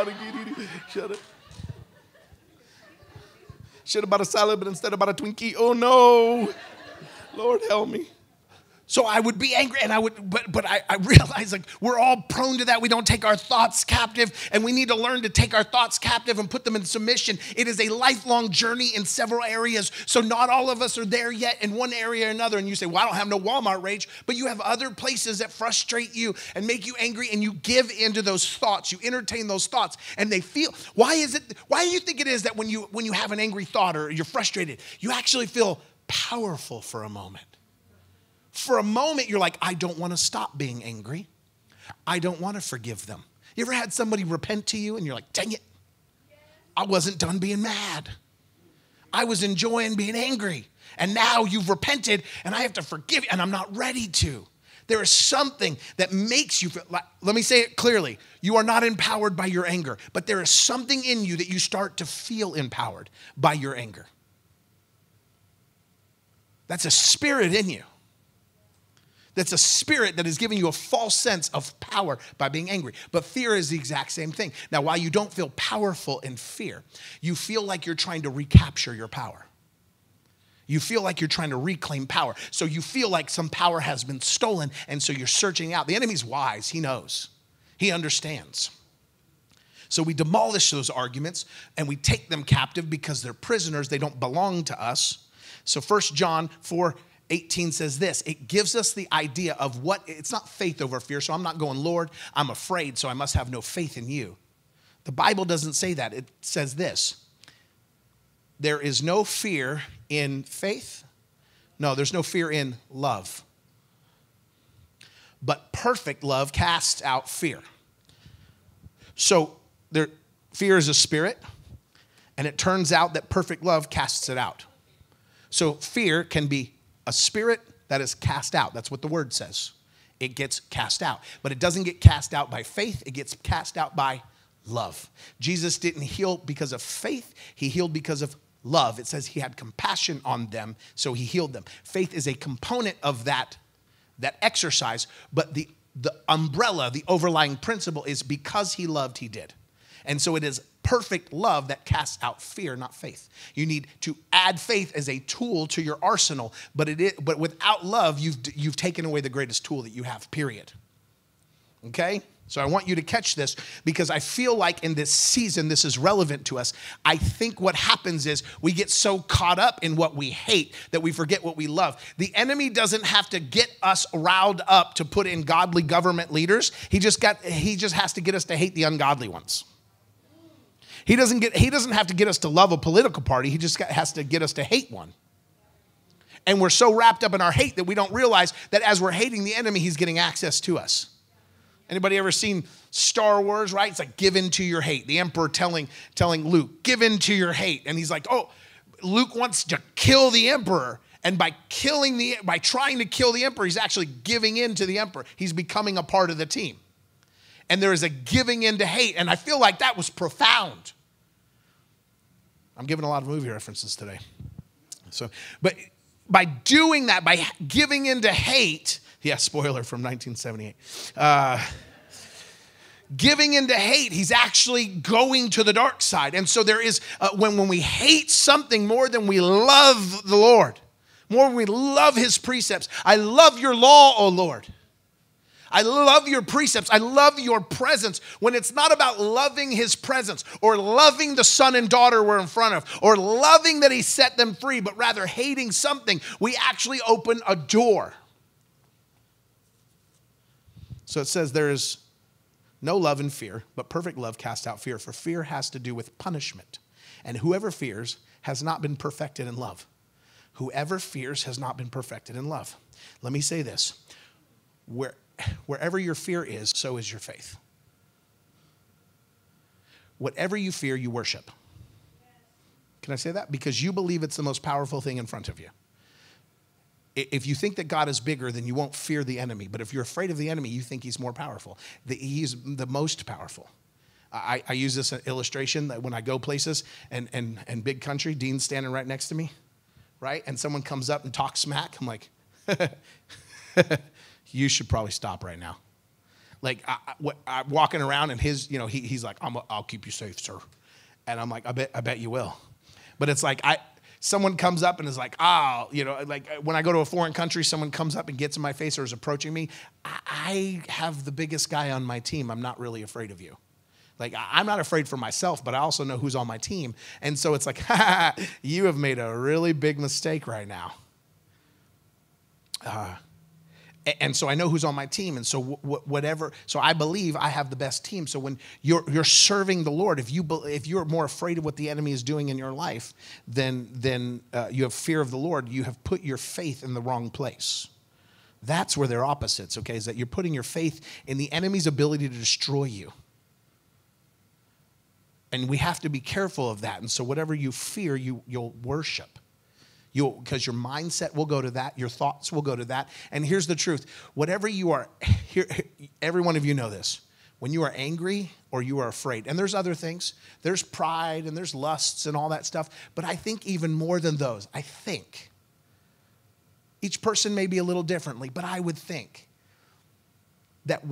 shut up. Have bought a salad, but instead about a Twinkie. Oh no. Lord help me. So I would be angry and I would, but, but I, I realize like we're all prone to that. We don't take our thoughts captive and we need to learn to take our thoughts captive and put them in submission. It is a lifelong journey in several areas. So not all of us are there yet in one area or another. And you say, well, I don't have no Walmart rage, but you have other places that frustrate you and make you angry and you give into those thoughts. You entertain those thoughts and they feel, why is it, why do you think it is that when you, when you have an angry thought or you're frustrated, you actually feel powerful for a moment. For a moment, you're like, I don't want to stop being angry. I don't want to forgive them. You ever had somebody repent to you and you're like, dang it, I wasn't done being mad. I was enjoying being angry. And now you've repented and I have to forgive you, and I'm not ready to. There is something that makes you feel, like, let me say it clearly. You are not empowered by your anger, but there is something in you that you start to feel empowered by your anger. That's a spirit in you. That's a spirit that is giving you a false sense of power by being angry. But fear is the exact same thing. Now, while you don't feel powerful in fear, you feel like you're trying to recapture your power. You feel like you're trying to reclaim power. So you feel like some power has been stolen, and so you're searching out. The enemy's wise, he knows, he understands. So we demolish those arguments and we take them captive because they're prisoners, they don't belong to us. So 1 John 4 18 says this it gives us the idea of what it's not faith over fear. So I'm not going, Lord, I'm afraid, so I must have no faith in you. The Bible doesn't say that. It says this there is no fear in faith. No, there's no fear in love. But perfect love casts out fear. So there, fear is a spirit, and it turns out that perfect love casts it out. So fear can be a spirit that is cast out. That's what the word says. It gets cast out. But it doesn't get cast out by faith, it gets cast out by love. Jesus didn't heal because of faith, he healed because of love. It says he had compassion on them, so he healed them. Faith is a component of that, that exercise, but the, the umbrella, the overlying principle is because he loved, he did. And so it is perfect love that casts out fear, not faith. You need to add faith as a tool to your arsenal, but it is, but without love, you've you've taken away the greatest tool that you have. Period. Okay? So I want you to catch this because I feel like in this season this is relevant to us. I think what happens is we get so caught up in what we hate that we forget what we love. The enemy doesn't have to get us riled up to put in godly government leaders. He just got he just has to get us to hate the ungodly ones. He doesn't, get, he doesn't have to get us to love a political party, he just has to get us to hate one. And we're so wrapped up in our hate that we don't realize that as we're hating the enemy, he's getting access to us. Anybody ever seen Star Wars, right? It's like give in to your hate. The emperor telling, telling Luke, give in to your hate. And he's like, oh, Luke wants to kill the emperor. And by killing the by trying to kill the emperor, he's actually giving in to the emperor. He's becoming a part of the team. And there is a giving in to hate. And I feel like that was profound. I'm giving a lot of movie references today. So, but by doing that, by giving into hate, yeah, spoiler from 1978. Uh, giving into hate, he's actually going to the dark side. And so there is, uh, when, when we hate something more than we love the Lord, more we love his precepts, I love your law, O Lord. I love your precepts. I love your presence. When it's not about loving his presence or loving the son and daughter we're in front of or loving that he set them free, but rather hating something, we actually open a door. So it says there is no love in fear, but perfect love casts out fear, for fear has to do with punishment. And whoever fears has not been perfected in love. Whoever fears has not been perfected in love. Let me say this Where, wherever your fear is, so is your faith. Whatever you fear, you worship. Can I say that? Because you believe it's the most powerful thing in front of you. If you think that God is bigger, then you won't fear the enemy. But if you're afraid of the enemy, you think he's more powerful. He's the most powerful. I, I use this illustration that when I go places and, and, and big country, Dean's standing right next to me, right? And someone comes up and talks smack. I'm like, you should probably stop right now. Like I, I, am walking around and his, you know, he, he's like, i will keep you safe, sir. And I'm like, I bet, I bet you will. But it's like, I, someone comes up and is like, oh, you know, like when I go to a foreign country, someone comes up and gets in my face or is approaching me. I have the biggest guy on my team. I'm not really afraid of you. Like, I'm not afraid for myself, but I also know who's on my team. And so it's like, you have made a really big mistake right now. Uh, and so I know who's on my team, and so whatever. So I believe I have the best team. So when you're you're serving the Lord, if you if you're more afraid of what the enemy is doing in your life, then then uh, you have fear of the Lord. You have put your faith in the wrong place. That's where they're opposites. Okay, is that you're putting your faith in the enemy's ability to destroy you. And we have to be careful of that. And so whatever you fear, you you'll worship. You'll because your mindset will go to that, your thoughts will go to that. And here's the truth: whatever you are, here, every one of you know this. When you are angry or you are afraid, and there's other things, there's pride and there's lusts and all that stuff. But I think even more than those, I think each person may be a little differently, but I would think that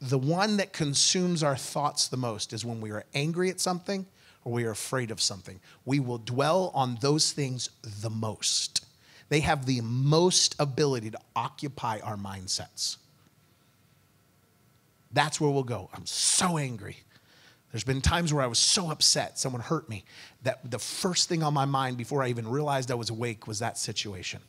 the one that consumes our thoughts the most is when we are angry at something or we are afraid of something. We will dwell on those things the most. They have the most ability to occupy our mindsets. That's where we'll go. I'm so angry. There's been times where I was so upset, someone hurt me, that the first thing on my mind before I even realized I was awake was that situation.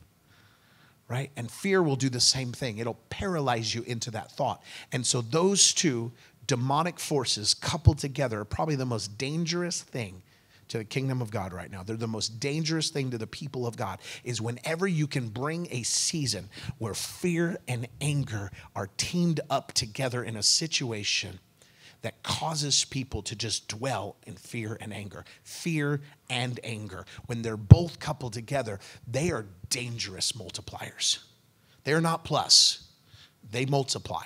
Right? And fear will do the same thing. It'll paralyze you into that thought. And so those two demonic forces coupled together are probably the most dangerous thing to the kingdom of God right now. They're the most dangerous thing to the people of God is whenever you can bring a season where fear and anger are teamed up together in a situation that causes people to just dwell in fear and anger. Fear and anger. When they're both coupled together, they are dangerous multipliers. They're not plus, they multiply.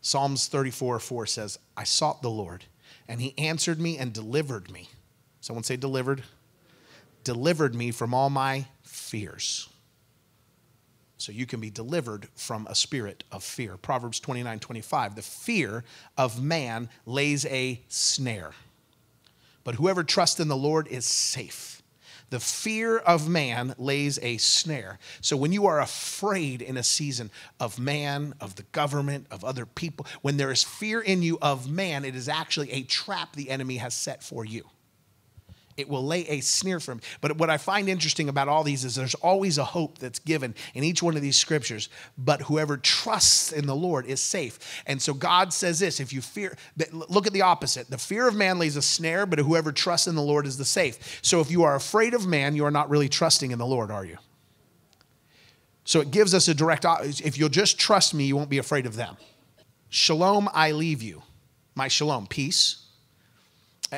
Psalms 34 4 says, I sought the Lord, and he answered me and delivered me. Someone say, delivered. Delivered me from all my fears. So you can be delivered from a spirit of fear. Proverbs 29 25. The fear of man lays a snare, but whoever trusts in the Lord is safe. The fear of man lays a snare. So when you are afraid in a season of man, of the government, of other people, when there is fear in you of man, it is actually a trap the enemy has set for you it will lay a snare for him. But what I find interesting about all these is there's always a hope that's given in each one of these scriptures. But whoever trusts in the Lord is safe. And so God says this if you fear, look at the opposite. The fear of man lays a snare, but whoever trusts in the Lord is the safe. So if you are afraid of man, you are not really trusting in the Lord, are you? So it gives us a direct, if you'll just trust me, you won't be afraid of them. Shalom, I leave you. My shalom, peace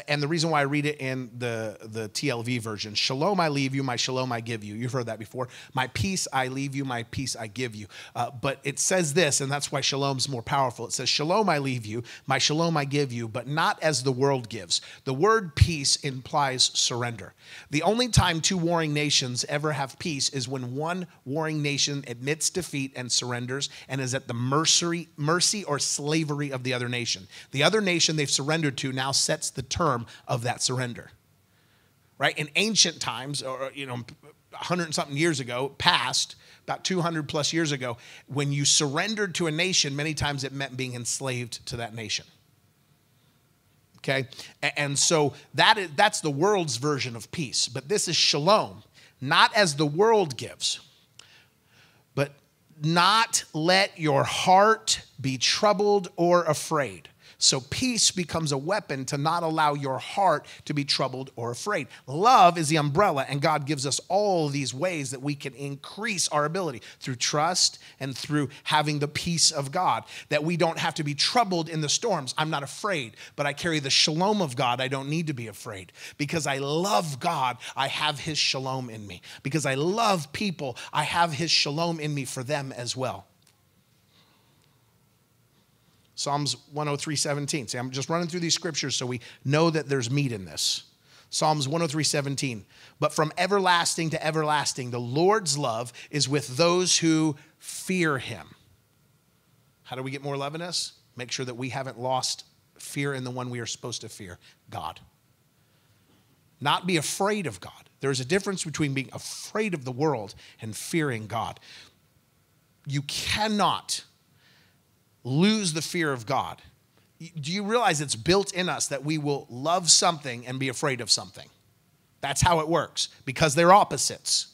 and the reason why I read it in the, the TLV version Shalom I leave you, my shalom I give you. You've heard that before. My peace I leave you, my peace I give you. Uh, but it says this, and that's why shalom's more powerful. It says, Shalom I leave you, my shalom I give you, but not as the world gives. The word peace implies surrender. The only time two warring nations ever have peace is when one warring nation admits defeat and surrenders and is at the mercy, mercy or slavery of the other nation. The other nation they've surrendered to now sets the term term of that surrender. Right? In ancient times, or, you know, 100 and something years ago, past, about 200 plus years ago, when you surrendered to a nation, many times it meant being enslaved to that nation. Okay? And so that is, that's the world's version of peace. But this is shalom, not as the world gives, but not let your heart be troubled or afraid. So peace becomes a weapon to not allow your heart to be troubled or afraid. Love is the umbrella, and God gives us all these ways that we can increase our ability through trust and through having the peace of God, that we don't have to be troubled in the storms. I'm not afraid, but I carry the shalom of God. I don't need to be afraid. Because I love God, I have his shalom in me. Because I love people, I have his shalom in me for them as well. Psalms 103 17. See, I'm just running through these scriptures so we know that there's meat in this. Psalms 103 17. But from everlasting to everlasting, the Lord's love is with those who fear him. How do we get more love in us? Make sure that we haven't lost fear in the one we are supposed to fear God. Not be afraid of God. There's a difference between being afraid of the world and fearing God. You cannot lose the fear of God. Do you realize it's built in us that we will love something and be afraid of something? That's how it works because they're opposites.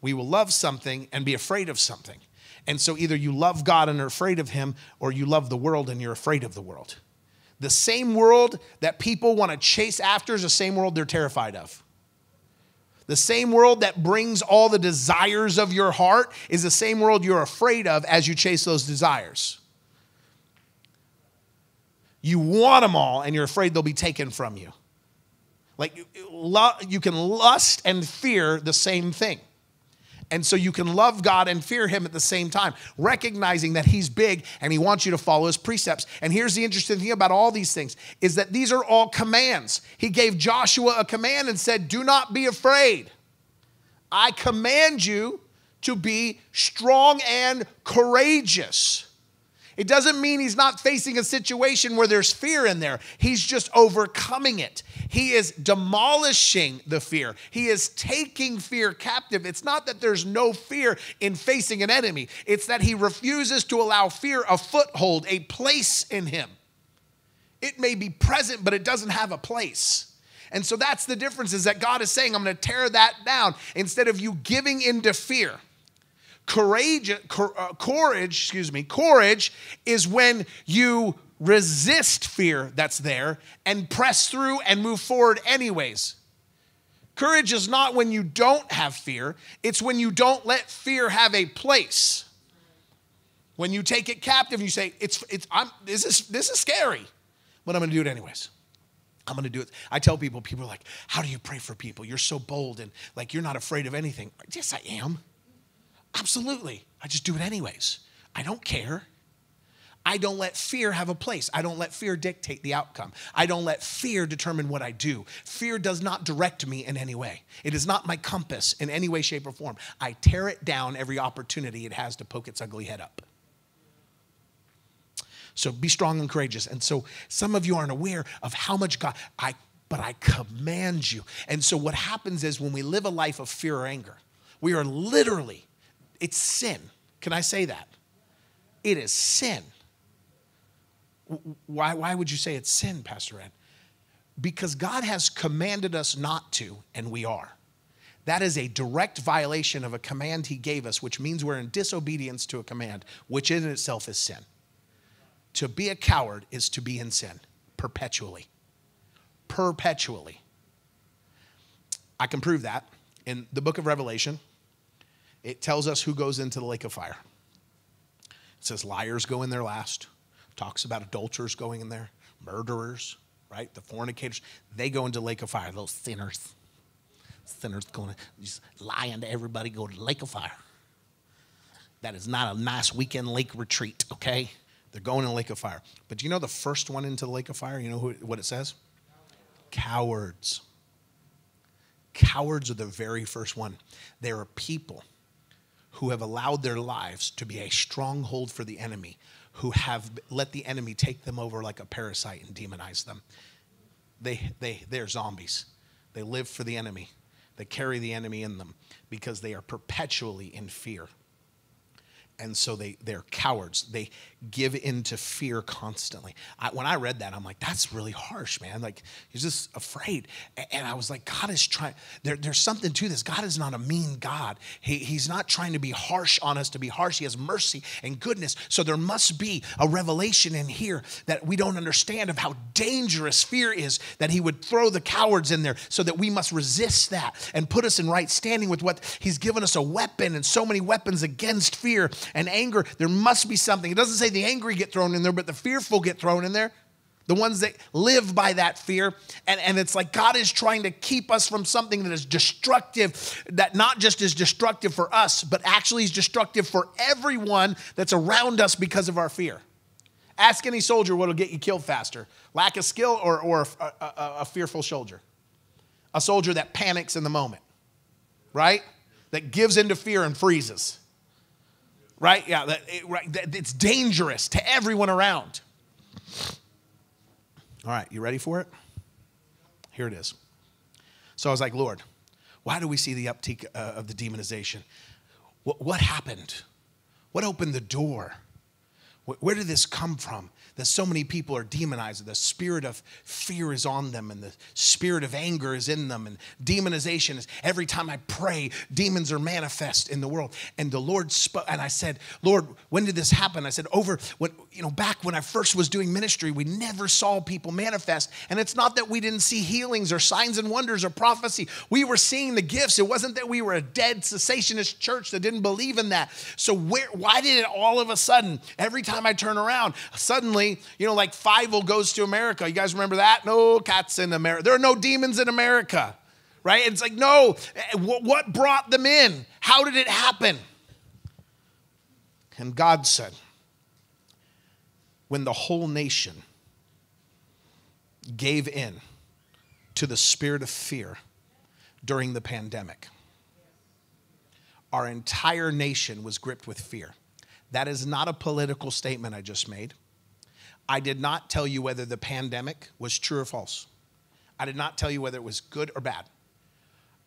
We will love something and be afraid of something. And so either you love God and are afraid of Him, or you love the world and you're afraid of the world. The same world that people want to chase after is the same world they're terrified of. The same world that brings all the desires of your heart is the same world you're afraid of as you chase those desires. You want them all and you're afraid they'll be taken from you. Like you can lust and fear the same thing. And so you can love God and fear Him at the same time, recognizing that He's big and He wants you to follow His precepts. And here's the interesting thing about all these things is that these are all commands. He gave Joshua a command and said, Do not be afraid. I command you to be strong and courageous. It doesn't mean he's not facing a situation where there's fear in there. He's just overcoming it. He is demolishing the fear. He is taking fear captive. It's not that there's no fear in facing an enemy, it's that he refuses to allow fear a foothold, a place in him. It may be present, but it doesn't have a place. And so that's the difference is that God is saying, I'm going to tear that down instead of you giving into fear. Courage, uh, courage, excuse me, courage is when you resist fear that's there and press through and move forward anyways. Courage is not when you don't have fear, it's when you don't let fear have a place. When you take it captive and you say, it's, it's, I'm, this, is, this is scary, but I'm gonna do it anyways. I'm gonna do it. I tell people, people are like, How do you pray for people? You're so bold and like you're not afraid of anything. Yes, I am. Absolutely. I just do it anyways. I don't care. I don't let fear have a place. I don't let fear dictate the outcome. I don't let fear determine what I do. Fear does not direct me in any way. It is not my compass in any way, shape, or form. I tear it down every opportunity it has to poke its ugly head up. So be strong and courageous. And so some of you aren't aware of how much God, I, but I command you. And so what happens is when we live a life of fear or anger, we are literally it's sin. Can I say that? It is sin. Why, why would you say it's sin, Pastor Ed? Because God has commanded us not to, and we are. That is a direct violation of a command He gave us, which means we're in disobedience to a command, which in itself is sin. To be a coward is to be in sin perpetually. Perpetually. I can prove that in the book of Revelation it tells us who goes into the lake of fire. It says liars go in there last, talks about adulterers going in there, murderers, right? The fornicators, they go into lake of fire, those sinners. Sinners going to just lying to everybody, go to the lake of fire. That is not a nice weekend lake retreat, okay? They're going in the lake of fire. But do you know the first one into the lake of fire? You know who, what it says? Cowards. Cowards are the very first one. They are people who have allowed their lives to be a stronghold for the enemy, who have let the enemy take them over like a parasite and demonize them. They, they, they're zombies. They live for the enemy. They carry the enemy in them because they are perpetually in fear and so they they're cowards they give into fear constantly. I, when i read that i'm like that's really harsh man. Like he's just afraid. And i was like god is trying there, there's something to this. God is not a mean god. He, he's not trying to be harsh on us to be harsh. He has mercy and goodness. So there must be a revelation in here that we don't understand of how dangerous fear is that he would throw the cowards in there so that we must resist that and put us in right standing with what he's given us a weapon and so many weapons against fear and anger, there must be something. It doesn't say the angry get thrown in there, but the fearful get thrown in there. The ones that live by that fear. And, and it's like God is trying to keep us from something that is destructive, that not just is destructive for us, but actually is destructive for everyone that's around us because of our fear. Ask any soldier what will get you killed faster lack of skill or, or a, a, a fearful soldier. A soldier that panics in the moment, right? That gives into fear and freezes right? Yeah, that, it, right, that it's dangerous to everyone around. All right, you ready for it? Here it is. So I was like, Lord, why do we see the uptick uh, of the demonization? What, what happened? What opened the door? Where did this come from? that so many people are demonized. The spirit of fear is on them, and the spirit of anger is in them, and demonization is every time I pray, demons are manifest in the world. And the Lord spoke, and I said, Lord, when did this happen? I said, over when you know, back when I first was doing ministry, we never saw people manifest. And it's not that we didn't see healings or signs and wonders or prophecy. We were seeing the gifts. It wasn't that we were a dead cessationist church that didn't believe in that. So where why did it all of a sudden, every time I turn around, suddenly you know, like Fievel goes to America. You guys remember that? No cats in America. There are no demons in America, right? It's like, no, eh, what brought them in? How did it happen? And God said, when the whole nation gave in to the spirit of fear during the pandemic, our entire nation was gripped with fear. That is not a political statement I just made. I did not tell you whether the pandemic was true or false. I did not tell you whether it was good or bad.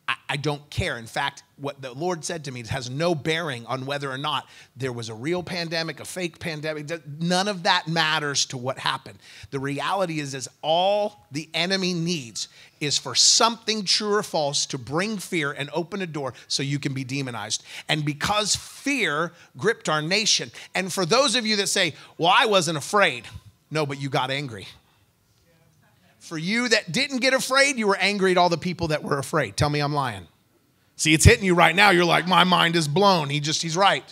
I, don't care. In fact, what the Lord said to me has no bearing on whether or not there was a real pandemic, a fake pandemic. None of that matters to what happened. The reality is, is all the enemy needs is for something true or false to bring fear and open a door so you can be demonized. And because fear gripped our nation, and for those of you that say, well, I wasn't afraid. No, but you got angry. For you that didn't get afraid, you were angry at all the people that were afraid. Tell me I'm lying. See, it's hitting you right now. You're like, my mind is blown. He just, he's right.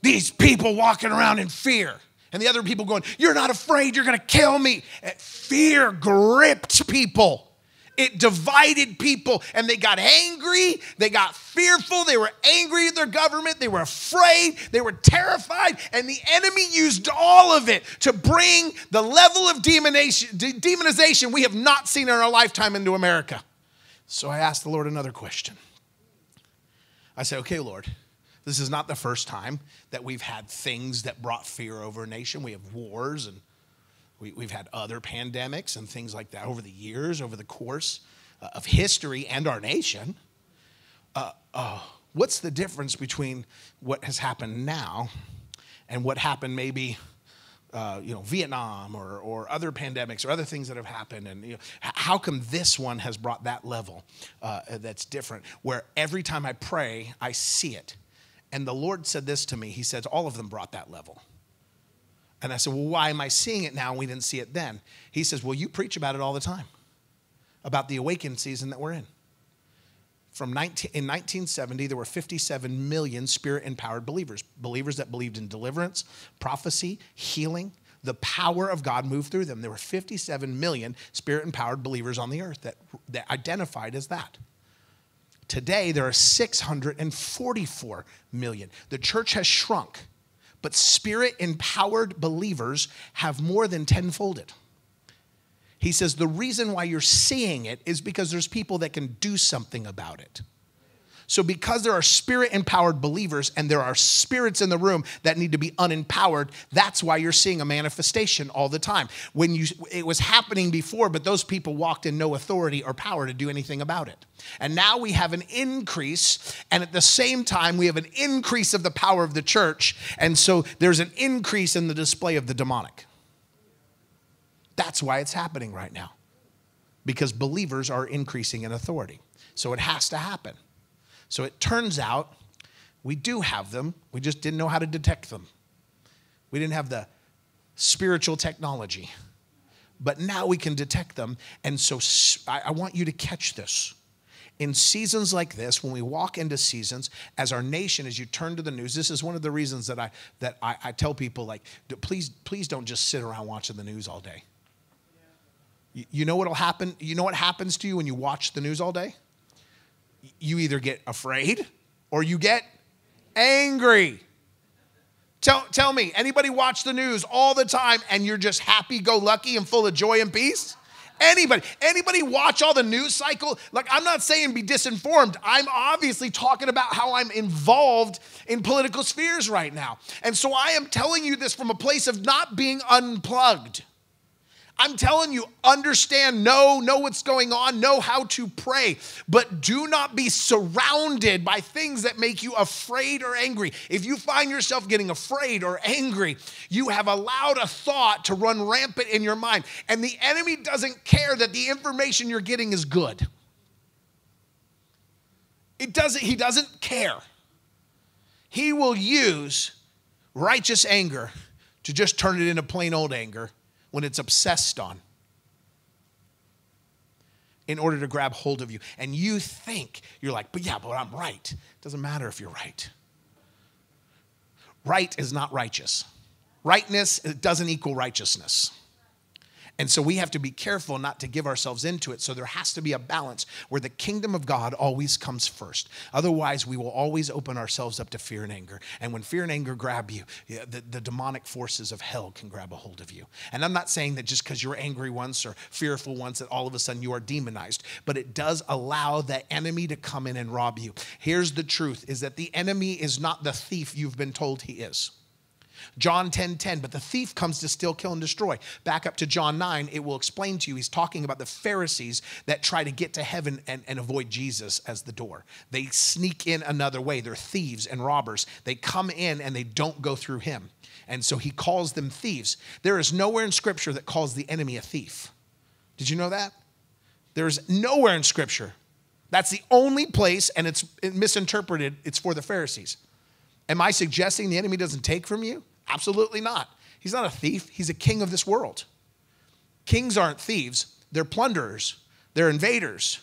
These people walking around in fear. And the other people going, You're not afraid, you're gonna kill me. Fear gripped people. It divided people and they got angry, they got fearful, they were angry at their government, they were afraid, they were terrified, and the enemy used all of it to bring the level of demonization we have not seen in our lifetime into America. So I asked the Lord another question. I said, Okay, Lord, this is not the first time that we've had things that brought fear over a nation. We have wars and we, have had other pandemics and things like that over the years, over the course uh, of history and our nation. Uh, uh, what's the difference between what has happened now and what happened maybe? Uh, you know, Vietnam or, or other pandemics or other things that have happened. And you know, how come this one has brought that level uh, that's different? Where every time I pray, I see it. And the Lord said this to me He says, all of them brought that level. And I said, Well, why am I seeing it now and we didn't see it then? He says, Well, you preach about it all the time, about the awakened season that we're in. From 19, in 1970, there were 57 million spirit empowered believers, believers that believed in deliverance, prophecy, healing. The power of God moved through them. There were 57 million spirit empowered believers on the earth that, that identified as that. Today, there are 644 million. The church has shrunk but spirit empowered believers have more than tenfolded. He says the reason why you're seeing it is because there's people that can do something about it. So, because there are spirit empowered believers and there are spirits in the room that need to be unempowered, that's why you're seeing a manifestation all the time. When you, it was happening before, but those people walked in no authority or power to do anything about it. And now we have an increase, and at the same time, we have an increase of the power of the church. And so there's an increase in the display of the demonic. That's why it's happening right now, because believers are increasing in authority. So it has to happen. So it turns out we do have them, we just didn't know how to detect them. We didn't have the spiritual technology. But now we can detect them. And so I want you to catch this. In seasons like this, when we walk into seasons, as our nation, as you turn to the news, this is one of the reasons that I that I, I tell people like, please, please don't just sit around watching the news all day. You know what'll happen? You know what happens to you when you watch the news all day? You either get afraid or you get angry. Tell, tell me, anybody watch the news all the time and you're just happy go lucky and full of joy and peace? Anybody, anybody watch all the news cycle? Like, I'm not saying be disinformed. I'm obviously talking about how I'm involved in political spheres right now. And so I am telling you this from a place of not being unplugged. I'm telling you, understand, know, know what's going on, know how to pray, but do not be surrounded by things that make you afraid or angry. If you find yourself getting afraid or angry, you have allowed a thought to run rampant in your mind, and the enemy doesn't care that the information you're getting is good. It doesn't, he doesn't care. He will use righteous anger to just turn it into plain old anger when it's obsessed on in order to grab hold of you. And you think, you're like, but yeah, but I'm right. It doesn't matter if you're right. Right is not righteous. Rightness doesn't equal righteousness. And so we have to be careful not to give ourselves into it. So there has to be a balance where the kingdom of God always comes first. Otherwise, we will always open ourselves up to fear and anger. And when fear and anger grab you, the, the demonic forces of hell can grab a hold of you. And I'm not saying that just because you're angry once or fearful once that all of a sudden you are demonized, but it does allow the enemy to come in and rob you. Here's the truth is that the enemy is not the thief you've been told he is. John 10 10, but the thief comes to steal, kill, and destroy. Back up to John 9, it will explain to you. He's talking about the Pharisees that try to get to heaven and, and avoid Jesus as the door. They sneak in another way. They're thieves and robbers. They come in and they don't go through him. And so he calls them thieves. There is nowhere in Scripture that calls the enemy a thief. Did you know that? There's nowhere in Scripture. That's the only place, and it's misinterpreted, it's for the Pharisees. Am I suggesting the enemy doesn't take from you? Absolutely not. He's not a thief, he's a king of this world. Kings aren't thieves, they're plunderers, they're invaders.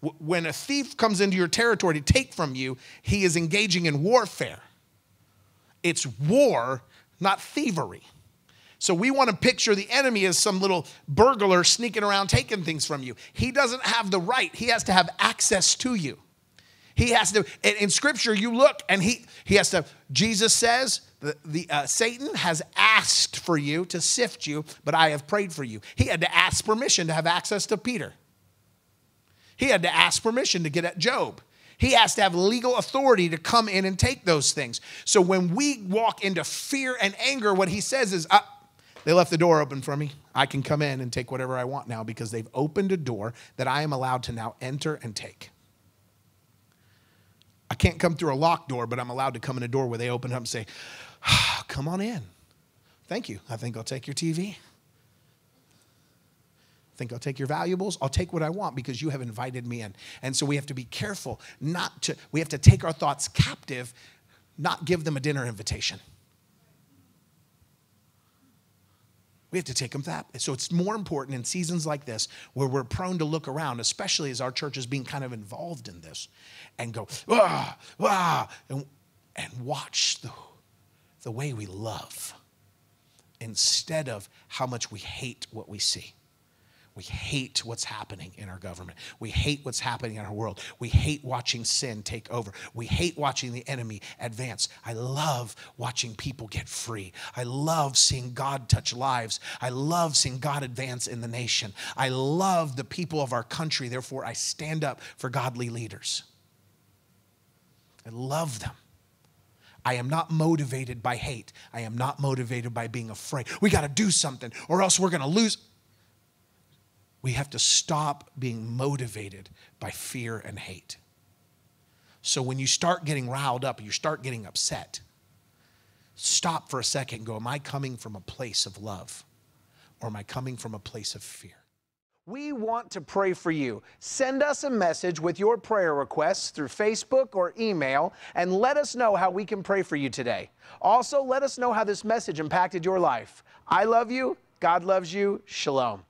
When a thief comes into your territory to take from you, he is engaging in warfare. It's war, not thievery. So we want to picture the enemy as some little burglar sneaking around taking things from you. He doesn't have the right, he has to have access to you. He has to, in scripture, you look and he, he has to, Jesus says, the, the uh, Satan has asked for you to sift you, but I have prayed for you. He had to ask permission to have access to Peter. He had to ask permission to get at Job. He has to have legal authority to come in and take those things. So when we walk into fear and anger, what he says is, uh, they left the door open for me. I can come in and take whatever I want now because they've opened a door that I am allowed to now enter and take. I can't come through a locked door, but I'm allowed to come in a door where they open up and say, Come on in. Thank you. I think I'll take your TV. I think I'll take your valuables. I'll take what I want because you have invited me in. And so we have to be careful not to, we have to take our thoughts captive, not give them a dinner invitation. We have to take them that. So it's more important in seasons like this where we're prone to look around, especially as our church is being kind of involved in this, and go, ah, ah, and, and watch the, the way we love instead of how much we hate what we see. We hate what's happening in our government. We hate what's happening in our world. We hate watching sin take over. We hate watching the enemy advance. I love watching people get free. I love seeing God touch lives. I love seeing God advance in the nation. I love the people of our country. Therefore, I stand up for godly leaders. I love them. I am not motivated by hate. I am not motivated by being afraid. We got to do something or else we're going to lose. We have to stop being motivated by fear and hate. So when you start getting riled up, you start getting upset, stop for a second and go, Am I coming from a place of love or am I coming from a place of fear? We want to pray for you. Send us a message with your prayer requests through Facebook or email and let us know how we can pray for you today. Also, let us know how this message impacted your life. I love you. God loves you. Shalom.